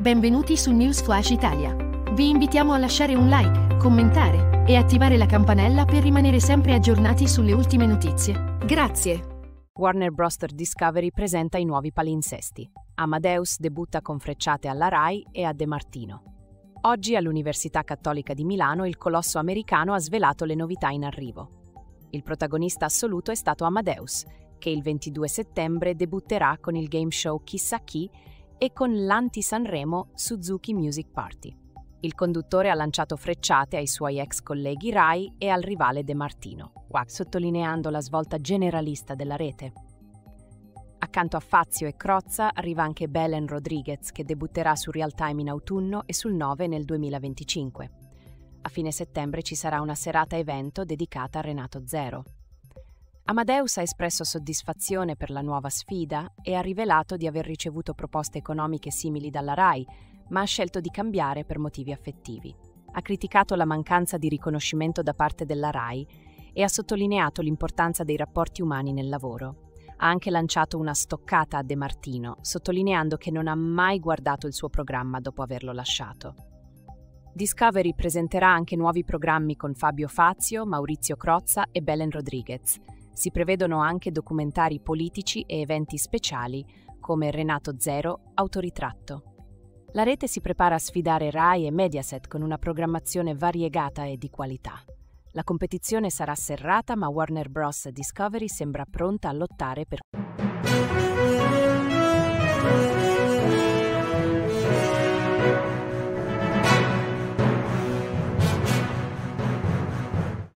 Benvenuti su News Flash Italia. Vi invitiamo a lasciare un like, commentare e attivare la campanella per rimanere sempre aggiornati sulle ultime notizie. Grazie. Warner Bros. Discovery presenta i nuovi palinsesti. Amadeus debutta con frecciate alla RAI e a De Martino. Oggi all'Università Cattolica di Milano il colosso americano ha svelato le novità in arrivo. Il protagonista assoluto è stato Amadeus, che il 22 settembre debutterà con il game show Chissà chi e con l'anti-Sanremo Suzuki Music Party. Il conduttore ha lanciato frecciate ai suoi ex colleghi Rai e al rivale De Martino, sottolineando la svolta generalista della rete. Accanto a Fazio e Crozza arriva anche Belen Rodriguez che debutterà su Real Time in autunno e sul 9 nel 2025. A fine settembre ci sarà una serata evento dedicata a Renato Zero. Amadeus ha espresso soddisfazione per la nuova sfida e ha rivelato di aver ricevuto proposte economiche simili dalla RAI, ma ha scelto di cambiare per motivi affettivi. Ha criticato la mancanza di riconoscimento da parte della RAI e ha sottolineato l'importanza dei rapporti umani nel lavoro. Ha anche lanciato una stoccata a De Martino, sottolineando che non ha mai guardato il suo programma dopo averlo lasciato. Discovery presenterà anche nuovi programmi con Fabio Fazio, Maurizio Crozza e Belen Rodriguez, si prevedono anche documentari politici e eventi speciali come Renato Zero, Autoritratto. La rete si prepara a sfidare Rai e Mediaset con una programmazione variegata e di qualità. La competizione sarà serrata, ma Warner Bros. Discovery sembra pronta a lottare per